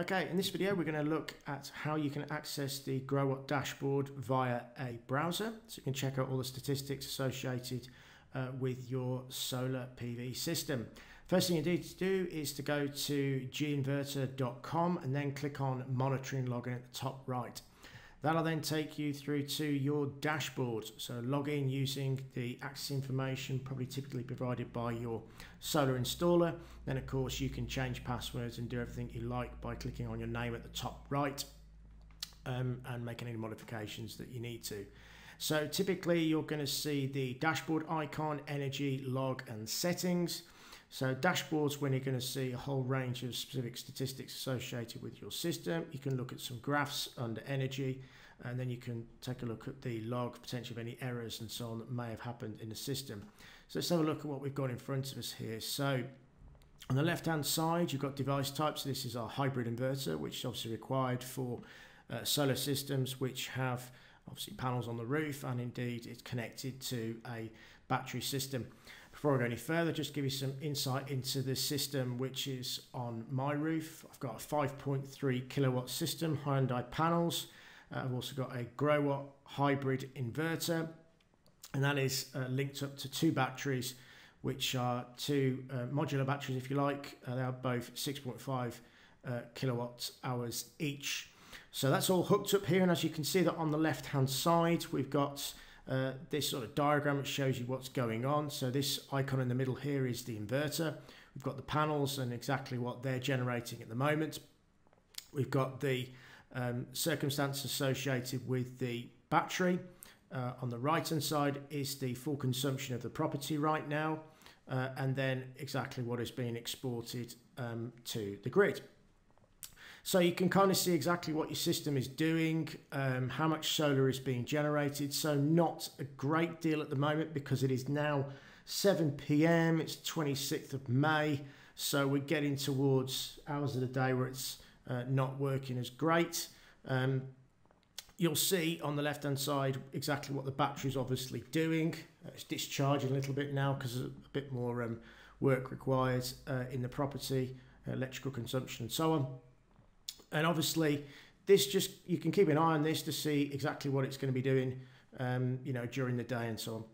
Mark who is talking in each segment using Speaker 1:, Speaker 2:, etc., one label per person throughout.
Speaker 1: Okay, in this video we're going to look at how you can access the Growatt dashboard via a browser. So you can check out all the statistics associated uh, with your solar PV system. First thing you need to do is to go to ginverter.com and then click on monitoring login at the top right. That'll then take you through to your dashboard. So log in using the access information probably typically provided by your solar installer. Then of course you can change passwords and do everything you like by clicking on your name at the top right um, and making any modifications that you need to. So typically you're going to see the dashboard icon, energy, log and settings. So dashboards when you're going to see a whole range of specific statistics associated with your system. You can look at some graphs under energy and then you can take a look at the log, potentially of any errors and so on that may have happened in the system. So let's have a look at what we've got in front of us here. So on the left hand side you've got device types. This is our hybrid inverter which is obviously required for uh, solar systems which have obviously panels on the roof and indeed it's connected to a battery system. Before I go any further, just give you some insight into the system which is on my roof. I've got a 5.3 kilowatt system, Hyundai panels. Uh, I've also got a Growatt hybrid inverter, and that is uh, linked up to two batteries, which are two uh, modular batteries, if you like. Uh, they are both 6.5 uh, kilowatt hours each. So that's all hooked up here, and as you can see that on the left-hand side, we've got uh, this sort of diagram which shows you what's going on. So this icon in the middle here is the inverter. We've got the panels and exactly what they're generating at the moment. We've got the um, circumstances associated with the battery. Uh, on the right hand side is the full consumption of the property right now. Uh, and then exactly what is being exported um, to the grid. So you can kind of see exactly what your system is doing, um, how much solar is being generated. So not a great deal at the moment because it is now 7 p.m. It's 26th of May. So we're getting towards hours of the day where it's uh, not working as great. Um, you'll see on the left hand side exactly what the battery is obviously doing. Uh, it's discharging a little bit now because a bit more um, work required uh, in the property, electrical consumption and so on and obviously this just you can keep an eye on this to see exactly what it's going to be doing um, you know during the day and so on.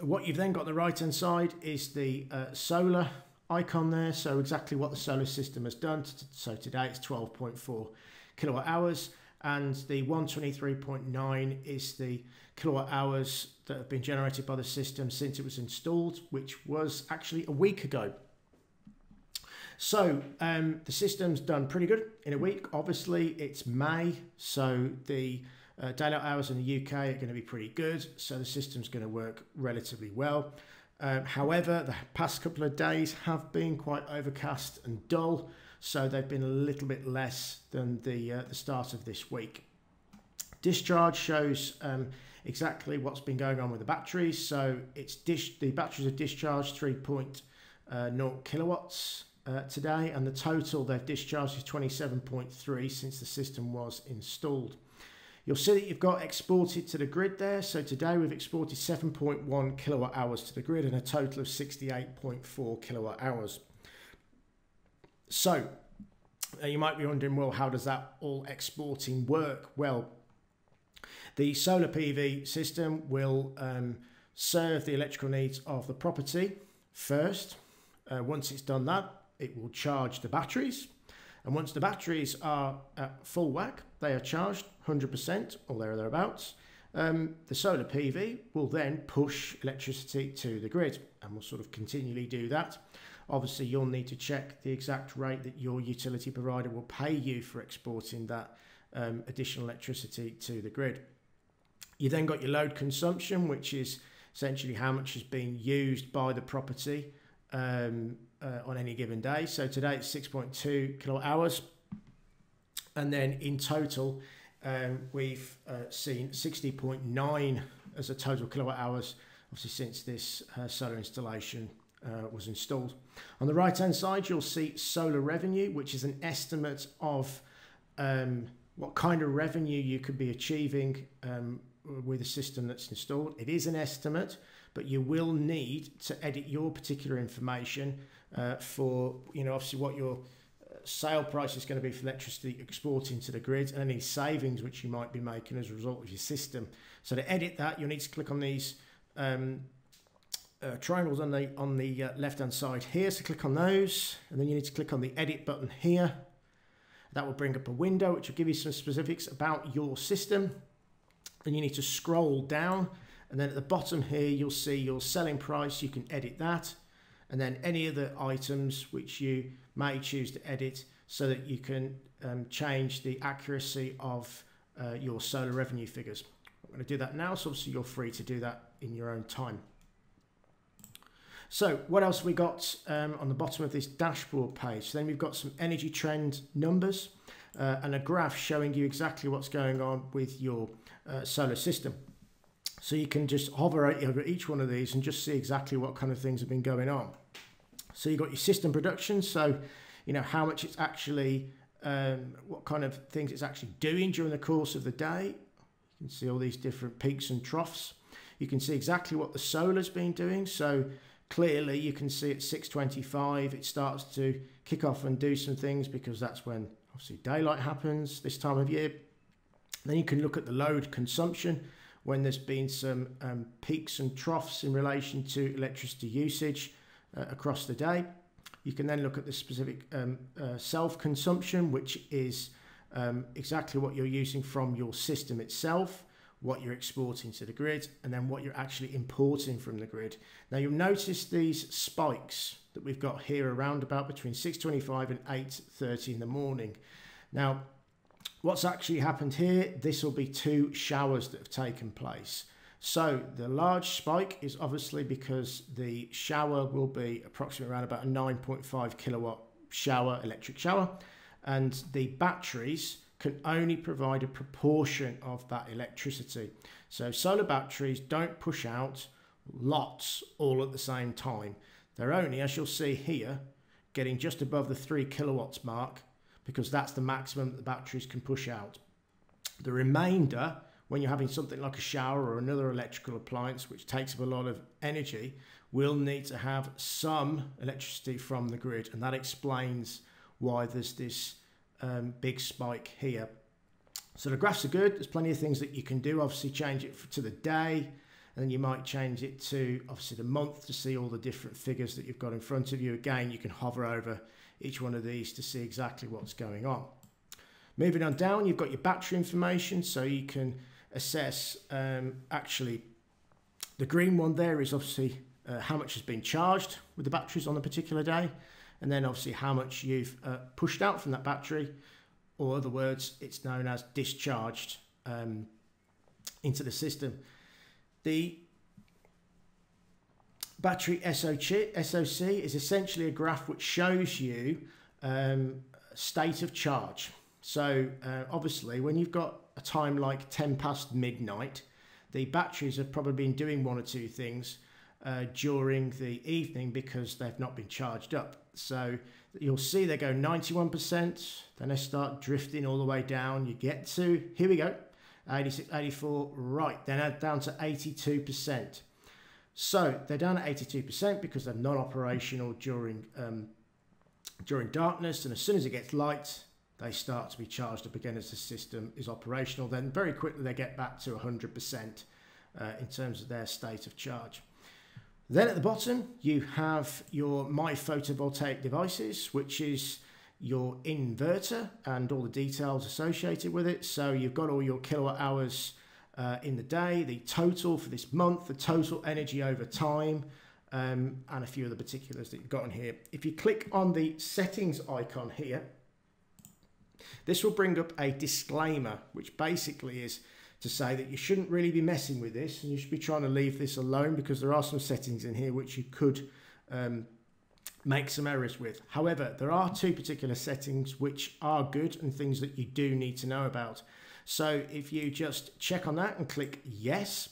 Speaker 1: What you've then got the right hand side is the uh, solar icon there. So exactly what the solar system has done. So today it's 12.4 kilowatt hours. And the 123.9 is the kilowatt hours that have been generated by the system since it was installed which was actually a week ago so um, the system's done pretty good in a week. Obviously, it's May, so the uh, daylight hours in the UK are going to be pretty good. So the system's going to work relatively well. Um, however, the past couple of days have been quite overcast and dull, so they've been a little bit less than the uh, the start of this week. Discharge shows um, exactly what's been going on with the batteries. So it's the batteries are discharged 3.0 uh, kilowatts uh, today, and the total they've discharged is 27.3 since the system was installed. You'll see that you've got exported to the grid there. So today we've exported 7.1 kilowatt hours to the grid and a total of 68.4 kilowatt hours. So uh, you might be wondering, well, how does that all exporting work? Well, the solar PV system will um, serve the electrical needs of the property first. Uh, once it's done that, it will charge the batteries. And once the batteries are at full whack, they are charged 100% or there or thereabouts. Um, the solar PV will then push electricity to the grid and will sort of continually do that. Obviously, you'll need to check the exact rate that your utility provider will pay you for exporting that um, additional electricity to the grid. You then got your load consumption, which is essentially how much is being used by the property um, uh, on any given day. So today it's 6.2 kilowatt hours. And then in total, um, we've uh, seen 60.9 as a total kilowatt hours, obviously since this uh, solar installation uh, was installed. On the right hand side, you'll see solar revenue, which is an estimate of um, what kind of revenue you could be achieving um, with a system that's installed. It is an estimate, but you will need to edit your particular information uh, for, you know, obviously what your uh, sale price is going to be for electricity exporting to the grid and any savings which you might be making as a result of your system. So to edit that, you'll need to click on these um, uh, triangles on the on the uh, left hand side here. So click on those, and then you need to click on the edit button here. That will bring up a window which will give you some specifics about your system. Then you need to scroll down, and then at the bottom here you'll see your selling price. You can edit that, and then any other items which you may choose to edit so that you can um, change the accuracy of uh, your solar revenue figures. I'm going to do that now, so obviously you're free to do that in your own time. So what else we got um, on the bottom of this dashboard page? Then we've got some energy trend numbers uh, and a graph showing you exactly what's going on with your uh, solar system. So you can just hover over each one of these and just see exactly what kind of things have been going on. So you've got your system production, so you know how much it's actually, um, what kind of things it's actually doing during the course of the day. You can see all these different peaks and troughs. You can see exactly what the solar's been doing. So clearly you can see at 625 it starts to kick off and do some things because that's when obviously daylight happens this time of year then you can look at the load consumption when there's been some um, peaks and troughs in relation to electricity usage uh, across the day you can then look at the specific um, uh, self consumption which is um, exactly what you're using from your system itself what you're exporting to the grid, and then what you're actually importing from the grid. Now you'll notice these spikes that we've got here around about between 6.25 and 8.30 in the morning. Now, what's actually happened here, this will be two showers that have taken place. So the large spike is obviously because the shower will be approximately around about a 9.5 kilowatt shower, electric shower, and the batteries can only provide a proportion of that electricity. So solar batteries don't push out lots all at the same time. They're only, as you'll see here, getting just above the 3 kilowatts mark because that's the maximum that the batteries can push out. The remainder, when you're having something like a shower or another electrical appliance which takes up a lot of energy, will need to have some electricity from the grid and that explains why there's this um, big spike here. So the graphs are good. There's plenty of things that you can do. Obviously change it to the day and then you might change it to obviously the month to see all the different figures that you've got in front of you. Again, you can hover over each one of these to see exactly what's going on. Moving on down, you've got your battery information so you can assess um, actually the green one there is obviously uh, how much has been charged with the batteries on a particular day and then obviously how much you've uh, pushed out from that battery, or other words, it's known as discharged um, into the system. The battery SOC, is essentially a graph which shows you um, state of charge. So uh, obviously when you've got a time like 10 past midnight, the batteries have probably been doing one or two things uh, during the evening because they've not been charged up. So you'll see they go 91%, then they start drifting all the way down. You get to, here we go, 86, 84, right, then down to 82%. So they're down at 82% because they're non-operational during um, during darkness, and as soon as it gets light, they start to be charged up again as the system is operational. Then very quickly they get back to 100% uh, in terms of their state of charge. Then at the bottom, you have your My Photovoltaic Devices, which is your inverter and all the details associated with it. So you've got all your kilowatt hours uh, in the day, the total for this month, the total energy over time, um, and a few of the particulars that you've got on here. If you click on the settings icon here, this will bring up a disclaimer, which basically is to say that you shouldn't really be messing with this and you should be trying to leave this alone because there are some settings in here which you could um, make some errors with. However, there are two particular settings which are good and things that you do need to know about. So if you just check on that and click yes,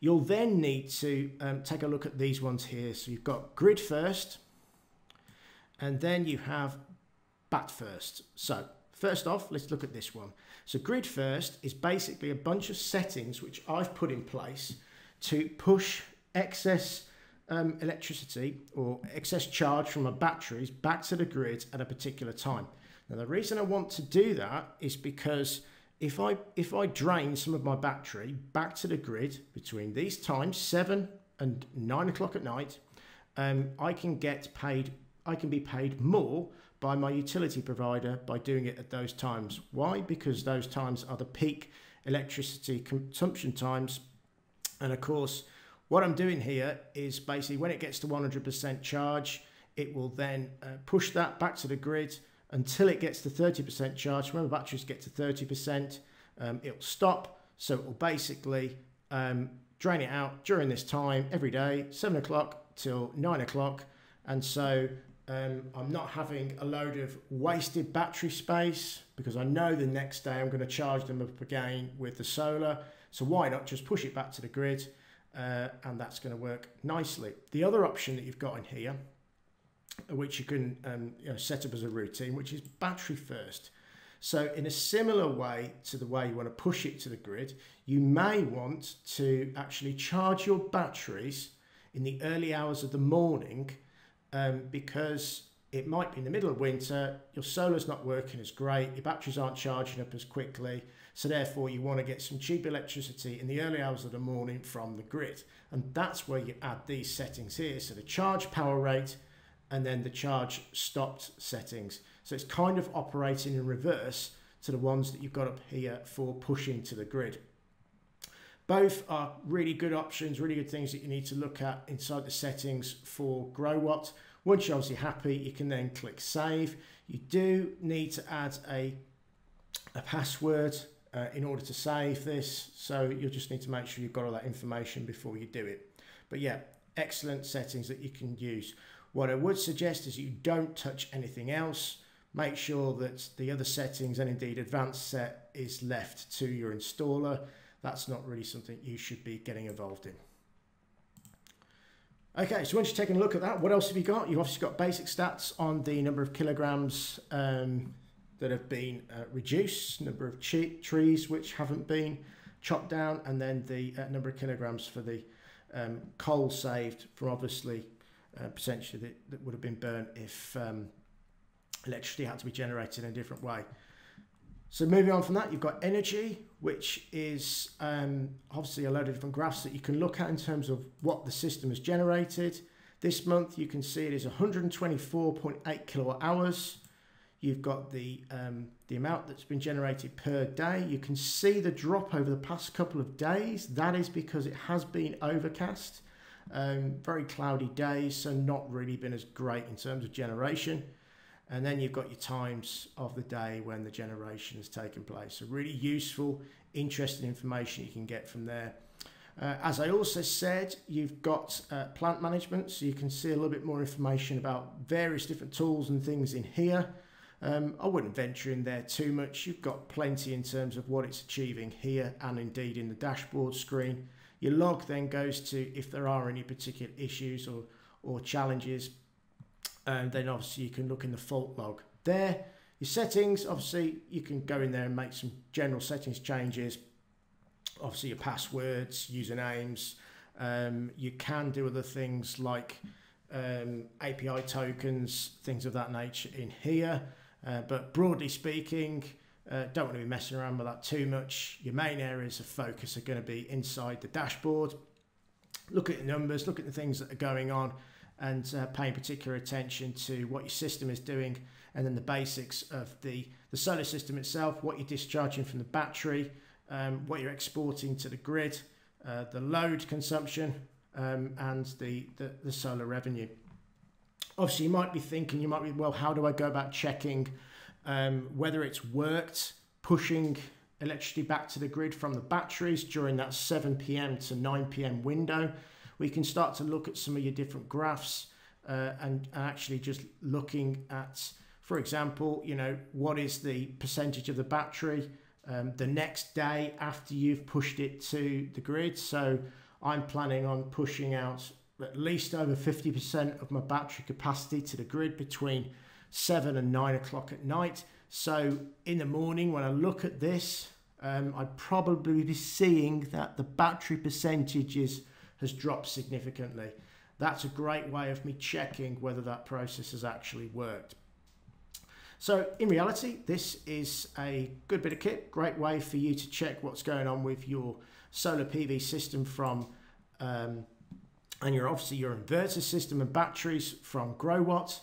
Speaker 1: you'll then need to um, take a look at these ones here. So you've got grid first and then you have bat first. So First off, let's look at this one. So grid first is basically a bunch of settings which I've put in place to push excess um, electricity or excess charge from my batteries back to the grid at a particular time. Now the reason I want to do that is because if I if I drain some of my battery back to the grid between these times, seven and nine o'clock at night, um, I can get paid. I can be paid more by my utility provider by doing it at those times. Why? Because those times are the peak electricity consumption times, and of course, what I'm doing here is basically when it gets to 100% charge, it will then uh, push that back to the grid until it gets to 30% charge. When the batteries get to 30%, um, it'll stop. So it will basically um, drain it out during this time every day, 7 o'clock till 9 o'clock. And so um, I'm not having a load of wasted battery space because I know the next day I'm going to charge them up again with the solar. So why not just push it back to the grid uh, and that's going to work nicely. The other option that you've got in here which you can um, you know, set up as a routine, which is battery first. So in a similar way to the way you want to push it to the grid, you may want to actually charge your batteries in the early hours of the morning um, because it might be in the middle of winter, your solar's not working as great, your batteries aren't charging up as quickly, so therefore you want to get some cheap electricity in the early hours of the morning from the grid. And that's where you add these settings here. So the charge power rate, and then the charge stopped settings. So it's kind of operating in reverse to the ones that you've got up here for pushing to the grid. Both are really good options, really good things that you need to look at inside the settings for Growatt. Once you're obviously happy, you can then click save. You do need to add a, a password uh, in order to save this. So you'll just need to make sure you've got all that information before you do it. But yeah, excellent settings that you can use. What I would suggest is you don't touch anything else. Make sure that the other settings and indeed advanced set is left to your installer. That's not really something you should be getting involved in. Okay, so once you've taken a look at that, what else have you got? You've obviously got basic stats on the number of kilograms um, that have been uh, reduced, number of trees which haven't been chopped down, and then the uh, number of kilograms for the um, coal saved from obviously uh, potentially that, that would have been burnt if um, electricity had to be generated in a different way. So moving on from that, you've got energy, which is um, obviously a load of different graphs that you can look at in terms of what the system has generated. This month, you can see it is 124.8 kilowatt hours. You've got the, um, the amount that's been generated per day. You can see the drop over the past couple of days. That is because it has been overcast. Um, very cloudy days, so not really been as great in terms of generation. And then you've got your times of the day when the generation has taken place. So really useful, interesting information you can get from there. Uh, as I also said, you've got uh, plant management, so you can see a little bit more information about various different tools and things in here. Um, I wouldn't venture in there too much. You've got plenty in terms of what it's achieving here and indeed in the dashboard screen. Your log then goes to if there are any particular issues or, or challenges, and then obviously you can look in the fault log. There, your settings, obviously you can go in there and make some general settings changes. Obviously your passwords, usernames. Um, you can do other things like um, API tokens, things of that nature in here. Uh, but broadly speaking, uh, don't want to be messing around with that too much. Your main areas of focus are going to be inside the dashboard. Look at the numbers, look at the things that are going on, and uh, paying particular attention to what your system is doing, and then the basics of the, the solar system itself, what you're discharging from the battery, um, what you're exporting to the grid, uh, the load consumption, um, and the, the, the solar revenue. Obviously, you might be thinking, you might be, well, how do I go about checking um, whether it's worked pushing electricity back to the grid from the batteries during that 7 p.m. to 9 p.m. window. We can start to look at some of your different graphs uh, and, and actually just looking at, for example, you know, what is the percentage of the battery um, the next day after you've pushed it to the grid. So I'm planning on pushing out at least over 50% of my battery capacity to the grid between seven and nine o'clock at night. So in the morning, when I look at this, um, I'd probably be seeing that the battery percentages has dropped significantly. That's a great way of me checking whether that process has actually worked. So in reality, this is a good bit of kit, great way for you to check what's going on with your solar PV system from um, and your obviously your inverter system and batteries from Growatt.